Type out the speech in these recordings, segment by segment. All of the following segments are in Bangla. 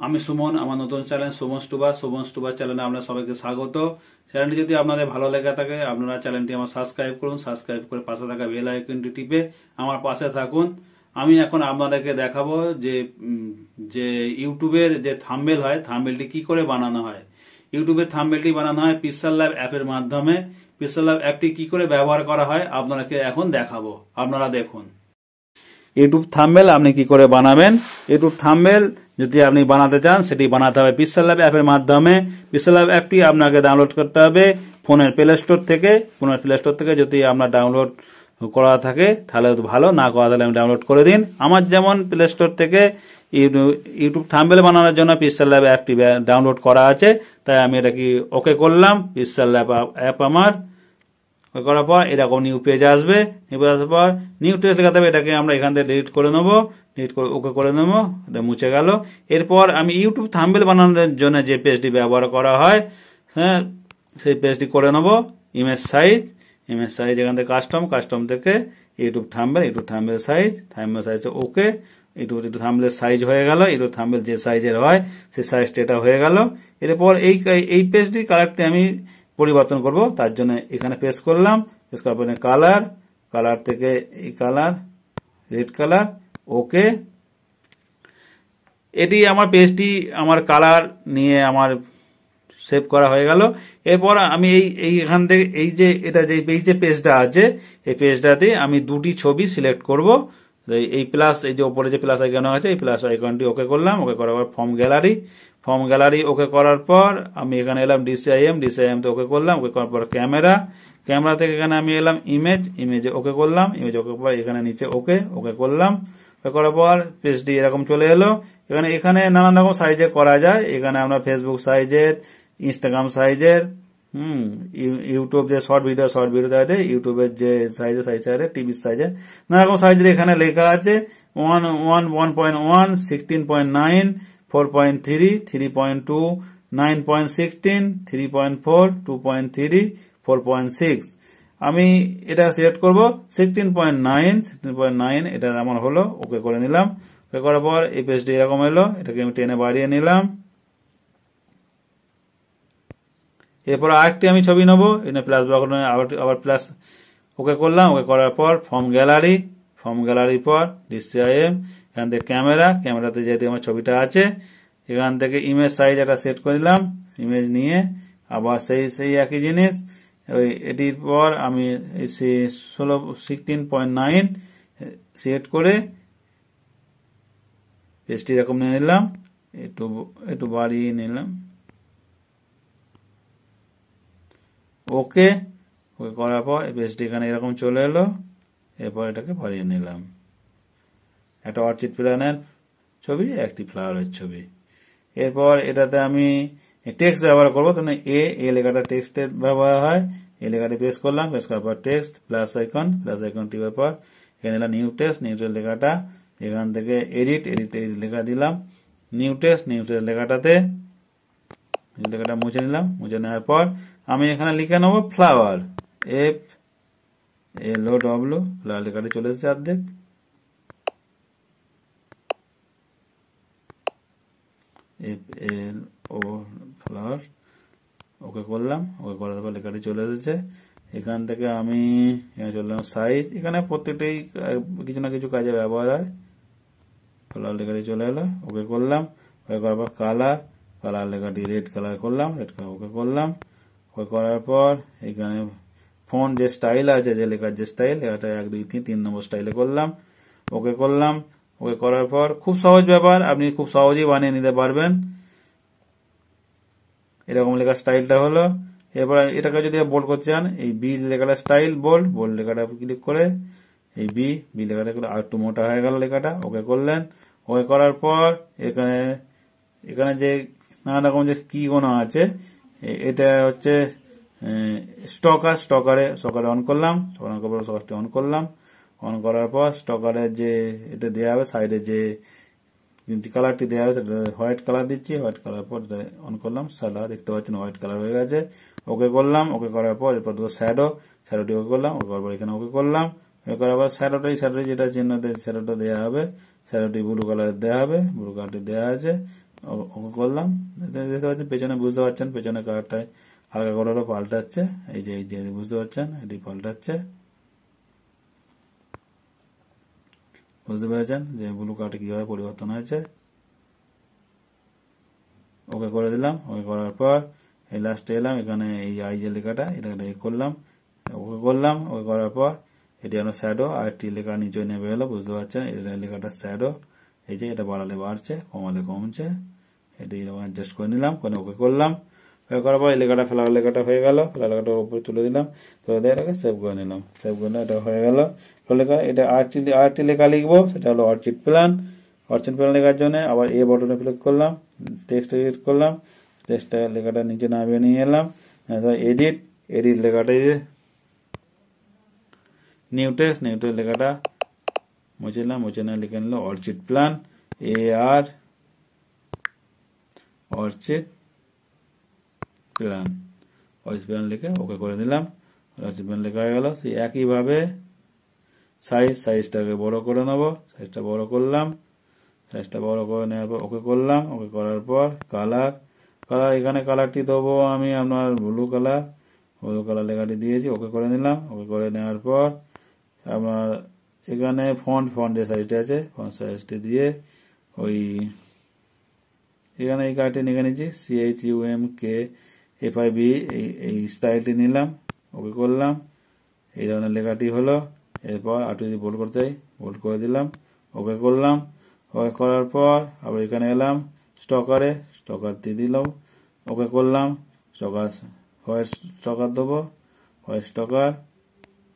আমি সুমন, আমার নতুন চ্যানেল সুমন স্টুবা সুমন স্টুবা চ্যানেলে আপনার সবাইকে স্বাগত। চ্যানেলটি যদি আপনাদের ভালো লেগে থাকে, আপনারা চ্যানেলটি আমার সাবস্ক্রাইব করুন, সাবস্ক্রাইব করে পাশে থাকা বেল আইকনটি টিপে আমার পাশে থাকুন। আমি এখন আপনাদেরকে দেখাবো যে যে ইউটিউবের যে থাম্বেল হয়, থাম্বেলটি কি করে বানানো হয়। ইউটিউবের থাম্বেলটি বানানো হয় পিক্সেল ল্যাব অ্যাপের মাধ্যমে। পিক্সেল ল্যাব অ্যাপটি কি করে ব্যবহার করা হয়, আপনাদেরকে এখন দেখাবো। আপনারা দেখুন। ইউটিউব থাম্বেল আপনি কি করে বানাবেন? ইউটিউব থাম্বেল যদি আপনি বানাতে চান, সেটি বানাতে হবে পিক্সেল ল্যাব অ্যাপের মাধ্যমে। পিক্সেল ল্যাব অ্যাপটি আপনাকে ডাউনলোড করতে হবে ফোনের প্লে স্টোর থেকে। ফোনের প্লে স্টোর থেকে যদি আপনার ডাউনলোড করা থাকে, তাহলে ভালো, না করা তাহলে আমি ডাউনলোড করে দিন। আমার যেমন প্লে স্টোর থেকে ইউটিউব থাম্বেল বানানোর জন্য পিক্সেল ল্যাব অ্যাপটি ডাউনলোড করা আছে, তাই আমি এটা কি ওকে করলাম? পিক্সেল ল্যাব অ্যাপ আমার। করার পর এরকম নিউ পেজ আসবে নিউ পেজ আসার পর নিউ টেস্ট লেখাতে হবে এটাকে আমরা এখান থেকে ডিলিট করে নেব ডিলিট করে, ওকে করে নেব, এটা মুছে গেল। এরপর আমি ইউটিউব থাম্বেল বানানোর জন্য যে পেজটি ব্যবহার করা হয় হ্যাঁ সেই পেজটি করে নেব ইমেজ সাইজ ইমেজ সাইজ এখান থেকে কাস্টম কাস্টম থেকে YouTube thumbnail YouTube thumbnail size thumbnail size okay YouTube YouTube থাম্বেলের size হয়ে গেল ইউটিউব থাম্বেল যে সাইজের হয়, সেই সাইজটা এটা হয়ে গেল। এরপর এই এই পেজটি কালারটি আমি পরিবর্তন করব, তার জন্য এখানে পেস করলাম পেস করার পরে কালার কালার থেকে এই কালার রেড কালার ওকে এটি আমার পেজটি আমার কালার নিয়ে আমার সেভ করা হয়ে গেল। এরপর আমি এই এই এখান থেকে, এই যে, এটা যে, এই যে পেজটা আছে, এই পেজটাতে আমি দুটি ছবি সিলেক্ট করব। এই প্লাস এই যে ওপরে যে প্লাস আইকন আছে, এই প্লাস আইকনটি ওকে করলাম ওকে করার পর from gallery from gallery okay করার পর আমি এখানে এলাম ডিসিআইএম ডিসিআইএম তো ওকে করলাম, ওকে করার পর ক্যামেরা। ক্যামেরা থেকে এখানে আমি এলাম ইমেজ ইমেজে ওকে করলাম ইমেজ ওকে পর এখানে নিচে ওকে ওকে করলাম। ওকে করার পর পেজটি এরকম চলে এলো। এখানে এখানে নানান রকম সাইজে করা যায়। এখানে আমরা ফেসবুক সাইজের ইনস্টাগ্রাম সাইজের হুম ইউটিউব যে শর্ট ভিডিও শর্ট ভিডিও দেয় ইউটিউবের যে সাইজে সাইজ আছে টিভির সাইজে নানা রকম সাইজের এখানে লেখা আছে। One one one point one sixteen point nine four point three three point two nine point sixteen three point four two point three four point six আমি এটা সিলেক্ট করব sixteen point nine sixteen point nine এটা আমার হলো ওকে করে নিলাম। ওকে করার পর এই পেজটি এরকম এলো, এটাকে আমি টেনে বাড়িয়ে নিলাম। এরপর আরেকটি আমি ছবি নেব এখানে প্লাস আবার আবার প্লাস ওকে করলাম। ওকে করার পর ফর্ম গ্যালারি ফর্ম গ্যালারির পর ডিসিআইএম এখান থেকে ক্যামেরা, ক্যামেরাতে যেহেতু আমার ছবিটা আছে, এখান থেকে ইমেজ সাইজ একটা সেট করে দিলাম ইমেজ নিয়ে আবার সেই সেই একই জিনিস, ওই এটির পর আমি ষোলো সিক্সটিন পয়েন্ট নাইন সিলেক্ট করে পেজটি এরকম নিয়ে নিলাম, একটু একটু বাড়িয়ে নিলাম। ওকে ওকে করার পর পেজটি এখানে এরকম চলে এলো, এরপর এটাকে ভরিয়ে নিলাম। একটা অর্চিড প্ল্যানের ছবি, একটি ফ্লাওয়ারের ছবি। এরপর এটাতে আমি টেক্সট ব্যবহার করব, তাহলে এ এ লেখাটা টেক্সটের ব্যবহার হয়। এ লেখাটি প্রেস করলাম প্রেস করার পর text plus icon plus icon tipper পর এখানে নিউ টেক্সট নিউ টেক্সট লেখাটা। এখান থেকে এডিট এডিট এডিট লেখা দিলাম। নিউ টেক্সট নিউ টেক্সট লেখাটাতে লেখাটা মুছে নিলাম। মুছে নেওয়ার পর আমি এখানে লিখে নেব flower F L O W flower লেখাটা চলে এসেছে অর্ধেক। এল ও ফ্লাওয়ার ওকে করলাম, ওকে করার পর লেখাটি চলে এসেছে। এখান থেকে আমি, এখানে চললাম সাইজ এখানে প্রত্যেকটাই কিছু না কিছু কাজে ব্যবহার হয়। ফ্লাওয়ার লেখাটি চলে এলো, ওকে করলাম। ওকে করার পর কালার কালার লেখাটি রেড কালার করলাম রেড কালার ওকে করলাম। ওকে করার পর এখানে ফোন যে স্টাইল আছে, যে লেখার যে স্টাইল লেখাটা এক, দুই, তিন তিন নম্বর স্টাইলে করলাম। ওকে করলাম। ওকে করার পর খুব সহজ ব্যাপার, আপনি খুব সহজেই বানিয়ে নিতে পারবেন। এরকম লেখার স্টাইলটা হলো, এরপর এটাকে যদি বোল্ড করতে চান, এই বি লেখাটা স্টাইল বোল্ড বোল্ড লেখাটা ক্লিক করে এই বি বি লেখাটা আর একটু মোটা হয়ে গেল লেখাটা, ওকে করলেন। ওকে করার পর এখানে এখানে যে নানা রকম যে কি কোনো আছে এটা হচ্ছে স্টকার স্টকারে স্টকারে অন করলাম অন করার স্টকারটি অন করলাম। অন করার পর স্টকারের যে এটা দেওয়া হবে সাইডে যে কালারটি দেওয়া হবে সেটা হোয়াইট কালার দিচ্ছি। হোয়াইট কালার পর অন করলাম, সাদা দেখতে পাচ্ছেন হোয়াইট কালার হয়ে গেছে। ওকে করলাম, ওকে করার পর এরপর দুটো শ্যাডো শ্যাডোটি ওকে করলাম, ওকে করার পর এখানে ওকে করলাম। ওকে করার পর শ্যাডোটাই শ্যাডো যেটা চিহ্ন শ্যাডোটা দেওয়া হবে। শ্যাডোটি ব্লু কালার দেওয়া হবে ব্লু কালারটি দেওয়া আছে। ওকে করলাম। দেখতে পাচ্ছেন, পেছনে বুঝতে পারছেন, পেছনে কালারটায় হালকা হলো পাল্টাচ্ছে। এই যে এই যে, বুঝতে পারছেন, এটি পাল্টাচ্ছে। বুঝতে পেরেছেন যে ব্লু কার্ডে কীভাবে পরিবর্তন হয়েছে? ওকে করে দিলাম। ওকে করার পর এই লাস্টে এলাম, এখানে এই আই যে লেখাটা এটা করলাম। ওকে করলাম, ওকে করার পর এটি হলো শ্যাডো আর একটি লেখা নিচে নেমে এলো, বুঝতে পারছেন? এটা লেখাটা শ্যাডো এই যে এটা বাড়ালে বাড়ছে, কমালে কমছে। এটি এরকম অ্যাডজাস্ট করে নিলাম, করে ওকে করলাম। করার পর এই লেখাটা ফেলার লেখাটা হয়ে গেল। ফেলার লেখাটা উপরে তুলে দিলাম। তুলে দিয়ে এটাকে সেভ করে নিলাম। সেভ করে এটা হয়ে গেল। লেখা, এটা আরটি আরটি লেখা লিখব। সেটা হলো অর্চিড প্ল্যান অর্চিড প্ল্যান লেখার জন্য আবার এ বটনে ক্লিক করলাম। টেক্সট এডিট করলাম। টেক্সটটা লেখাটা নিচে নামিয়ে নিয়ে এলাম। এডিট এডিট লেখাটা নিউ টেক্সট নিউ টেক্সট লেখাটা মুছে নিলাম। মুছে না লিখে নিল অর্চিড প্ল্যান এ আর অর্চিড অর্চিড প্ল্যান লিখে ওকে করে দিলাম প্ল্যান লেখা হয়ে গেল। সেই একইভাবে সাইজ সাইজটাকে বড় করে নেব। সাইজটা বড় করলাম। সাইজটা বড় করে নেওয়ার পর ওকে করলাম। ওকে করার পর কালার কালার এখানে কালারটি দেবো আমি আপনার ব্লু কালার ব্লু কালার লেখাটি দিয়েছি, ওকে করে নিলাম। ওকে করে নেওয়ার পর আপনার এখানে ফন্ট ফন্ট যে সাইজটা আছে। ফন্ট সাইজটি দিয়ে ওই এখানে এই কার্ডটি নিয়ে নিয়েছি C H U M K F I B এই এই স্টাইলটি নিলাম ওকে করলাম, এই ধরনের লেখাটি হলো, এরপর আর যদি বোল্ড করতে বোল্ড করে দিলাম ওকে করলাম ওকে করার পর আবার এখানে এলাম স্টকারে স্টকার দিয়ে দিলাম ওকে করলাম স্টকার হোয়াইট স্টকার দেবো হোয়াইট স্টকার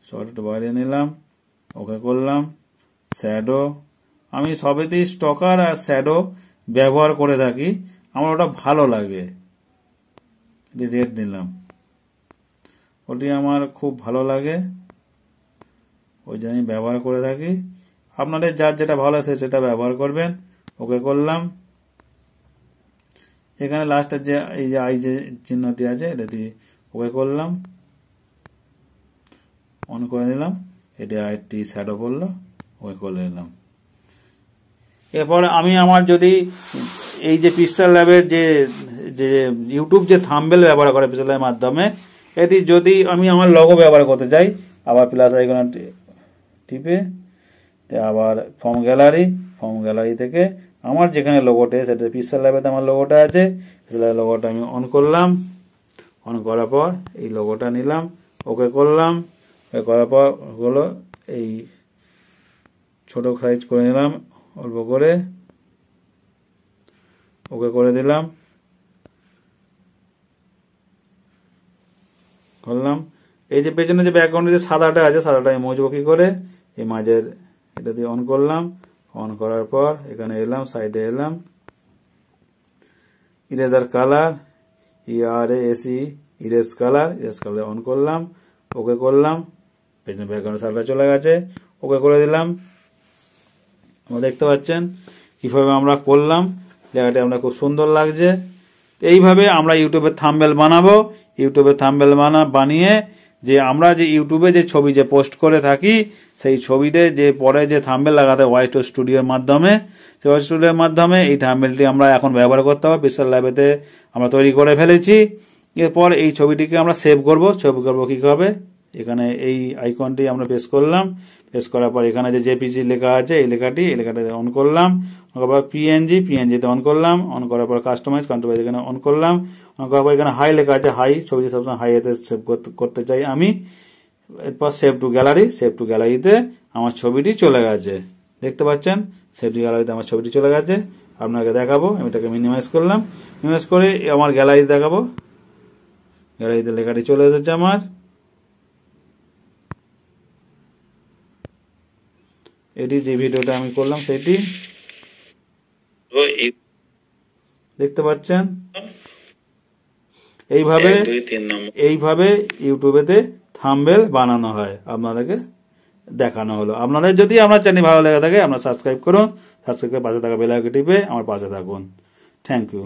স্টকারটা বাড়িয়ে নিলাম ওকে করলাম শ্যাডো আমি সবেতেই স্টকার আর শ্যাডো ব্যবহার করে থাকি, আমার ওটা ভালো লাগে। রেড নিলাম। ওটি আমার খুব ভালো লাগে। ওই জন্য আমি ব্যবহার করে থাকি। আপনাদের যার যেটা ভালো আছে সেটা ব্যবহার করবেন। ওকে করলাম। এখানে লাস্টের যে, এই যে আই যে চিহ্নটি আছে, এটা দিয়ে ওকে করলাম। অন করে নিলাম। এটা আরেকটি শ্যাডো পড়ল। ওকে করে নিলাম। এরপর আমি আমার যদি এই যে পিক্সেল ল্যাবের যে যে ইউটিউব যে থাম্বেল ব্যবহার করে ল্যাবের মাধ্যমে, এটি যদি আমি আমার লগো ব্যবহার করতে চাই আবার প্লাস আইকন টিপে আবার ফর্ম গ্যালারি ফর্ম গ্যালারি থেকে আমার যেখানে লোগোটা সেটা পিক্সেল ল্যাবেতে আমার লোগোটা আছে পিক্সেল লোগোটা আমি অন করলাম অন করার পর এই লোগোটা নিলাম ওকে করলাম ওকে করার পর হলো এই ছোট সাইজ করে নিলাম, অল্প করে ওকে করে দিলাম। করলাম। এই যে পেছনে যে ব্যাকগ্রাউন্ডে যে সাদাটা আছে, সাদাটা আমি মুছবো কি করে? এই মাঝের এটা দিয়ে অন করলাম। অন করার পর এখানে এলাম সাইডে এলাম। Eraser colour E R AC erase colour erase colour on করলাম। ওকে করলাম। পেছনে ব্যাকগ্রাউন্ড সাদাটা চলে গেছে। ওকে করে দিলাম। আপনারা দেখতে পাচ্ছেন কীভাবে আমরা করলাম। জায়গাটি আমরা খুব সুন্দর লাগছে। এইভাবে আমরা ইউটিউবে থাম্বেল বানাবো। ইউটিউবে থাম্বেল বানা বানিয়ে যে আমরা যে ইউটিউবে যে ছবি যে পোস্ট করে থাকি, সেই ছবিতে যে পরে যে থাম্বেল লাগাতে হোয়াইট স্টুডিওর মাধ্যমে, সেই হোয়াইট স্টুডিওর মাধ্যমে এই থাম্বেলটি আমরা এখন ব্যবহার করতে হবে। বিশাল ল্যাবেতে আমরা তৈরি করে ফেলেছি। এরপর এই ছবিটিকে আমরা সেভ করব। সেভ করব কী হবে এখানে এই আইকনটি আমরা পেশ করলাম। পেশ করার পর এখানে যে জেপিজি লেখা আছে, এই লেখাটি, এই লেখাটা অন করলাম। তারপর পিএনজি পিএনজিতে অন করলাম। অন করার পর কাস্টমাইজ কাস্টমাইজ এখানে অন করলাম। অন করার পর এখানে হাই লেখা আছে হাই ছবি সবসময় হাই এতে সেভ করতে চাই আমি। এরপর save to gallery save to গ্যালারিতে আমার ছবিটি চলে গেছে। দেখতে পাচ্ছেন? সেভ টু গ্যালারিতে আমার ছবিটি চলে গেছে। আপনাকে দেখাবো, আমি এটাকে মিনিমাইজ করলাম। মিনিমাইজ করে আমার গ্যালারি দেখাবো। গ্যালারিতে লেখাটি চলে এসেছে আমার। এটি যে ভিডিওটা আমি করলাম সেটি দেখতে পাচ্ছেন? এইভাবে এইভাবে ইউটিউবেতে থাম্বেল বানানো হয়। আপনাদেরকে দেখানো হলো। আপনাদের যদি আমার চ্যানেল ভালো লেগে থাকে আপনারা সাবস্ক্রাইব করুন সাবস্ক্রাইব করে পাশে থাকা বেল আইকন টিপে আমার পাশে থাকুন। Thank you